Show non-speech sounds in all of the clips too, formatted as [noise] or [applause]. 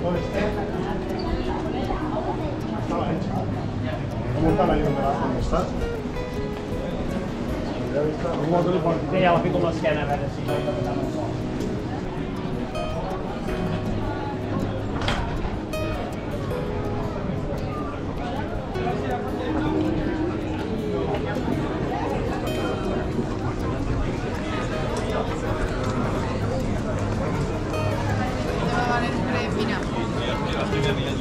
¿Cómo está la ¿Cómo está? Te llamo aquí con los escena a ver si lo intentamos. Gracias. wieder wieder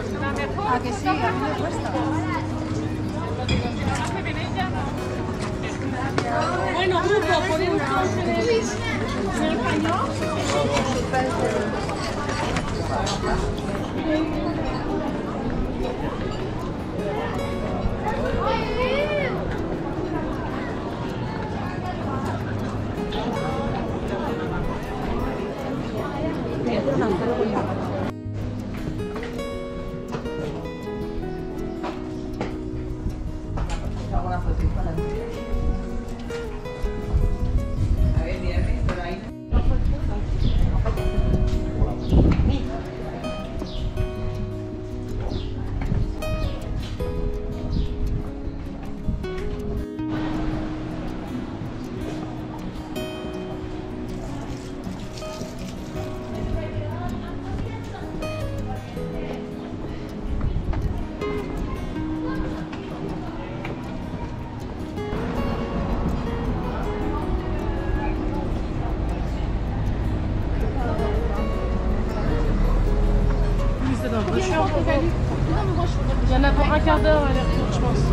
A que sí, a mí me cuesta. Bueno, grupo, podemos el, en el cañón. Il un quart d'heure aller-retour, je pense.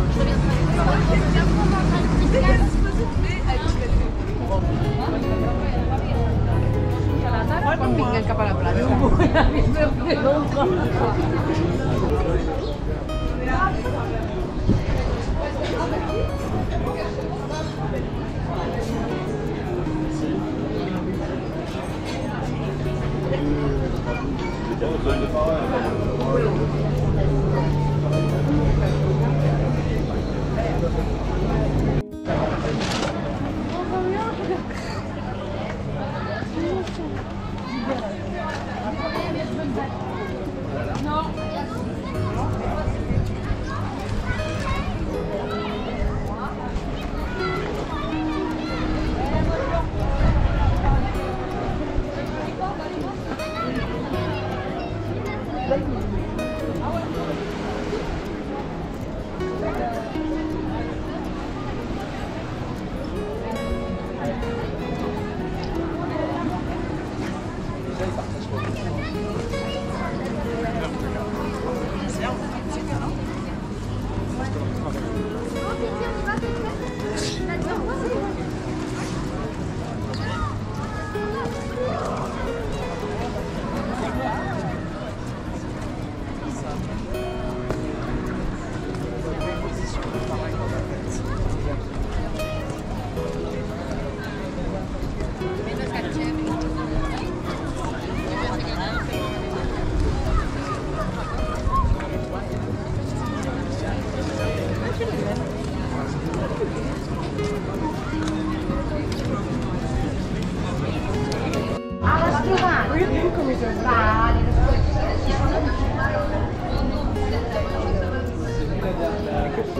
Thank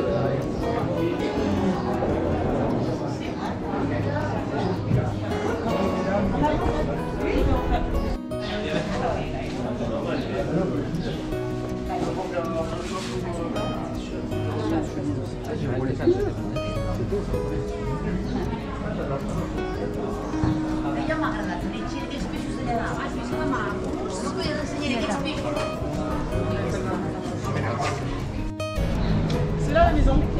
you. Racism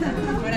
[laughs] ◆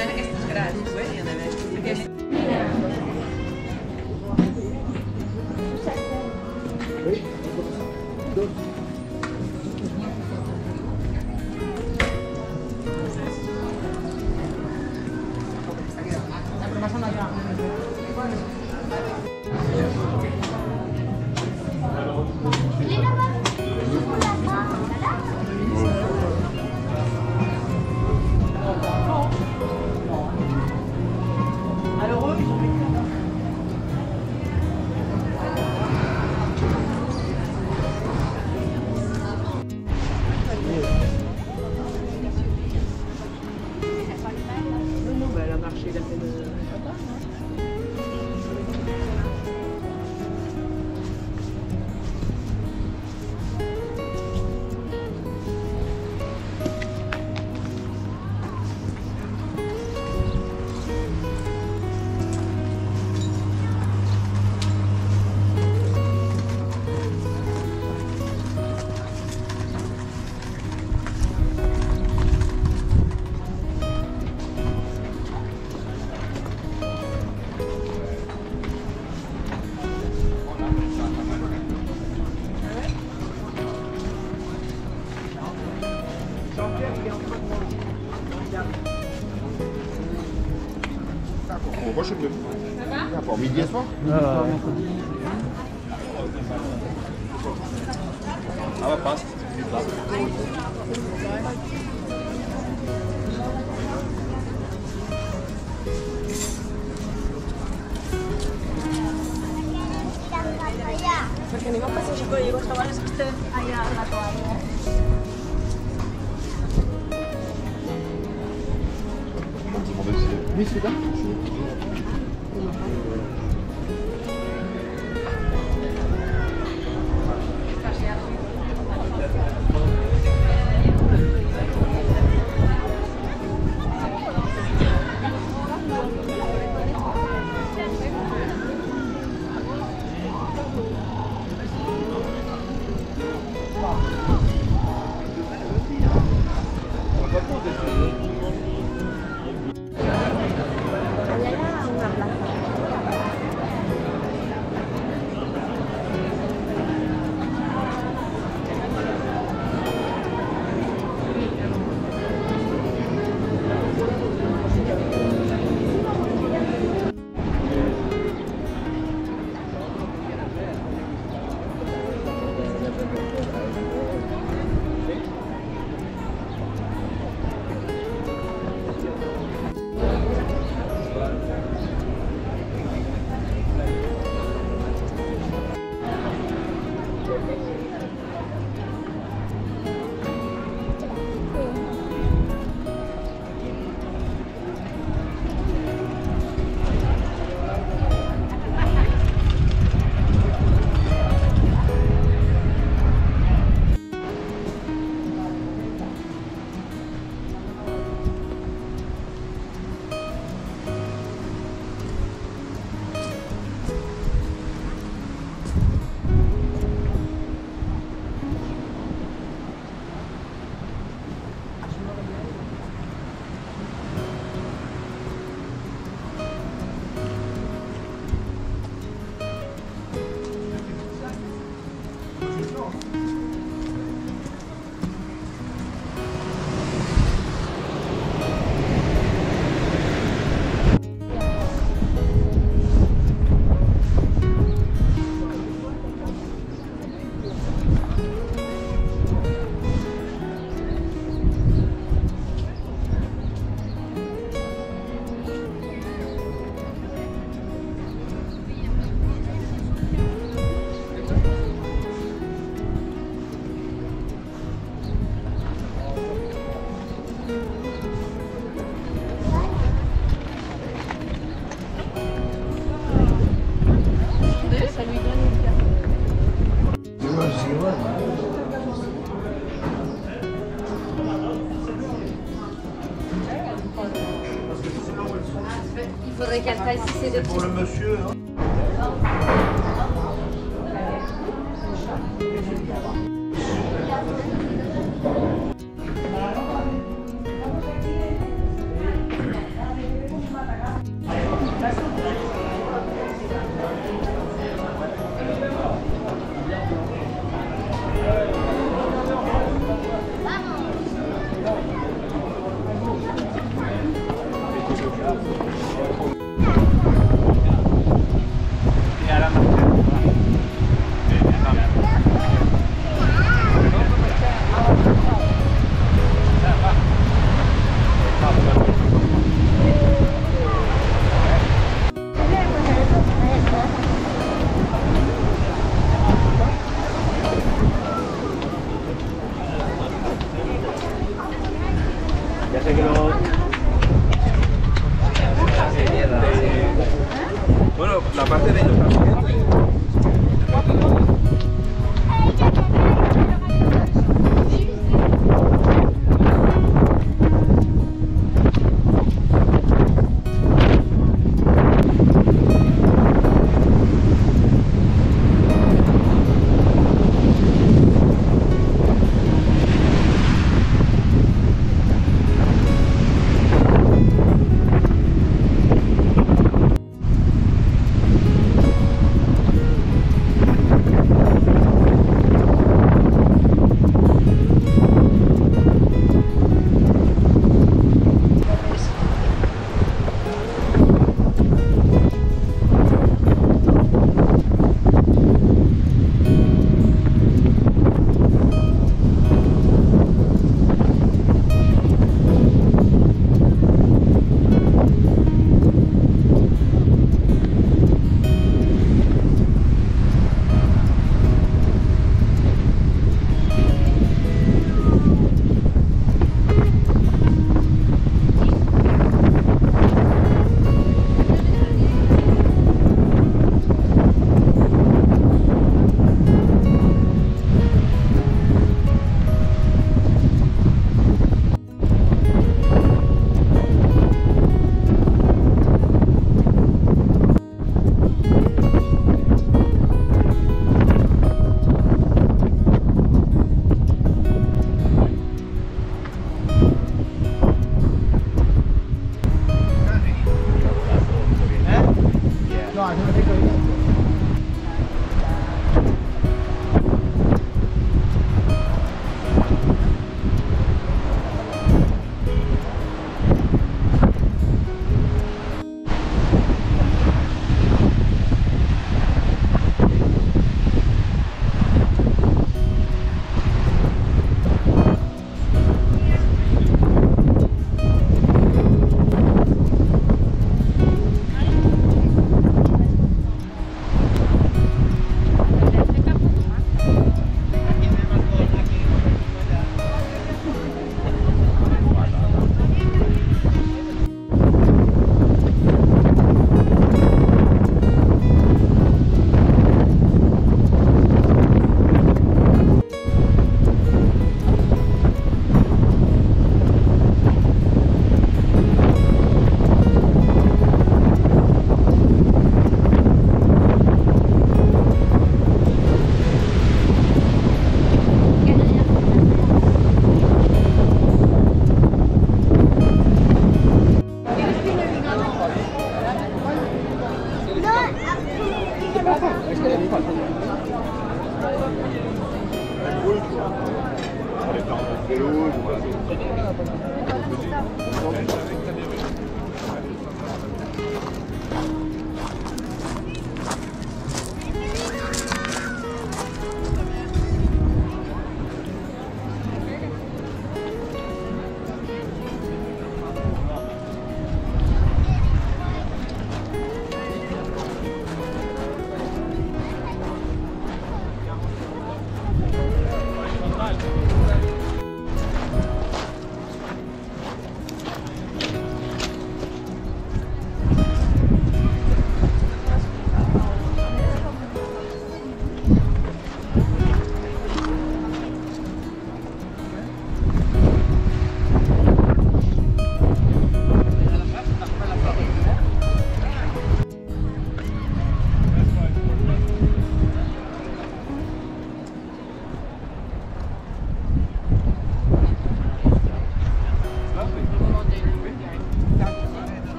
얘기했어? 아마 봤어. Porque no iba a pasar yo digo, chavales, que estén allá en la toalla. Demandez si. Oui, c'est là.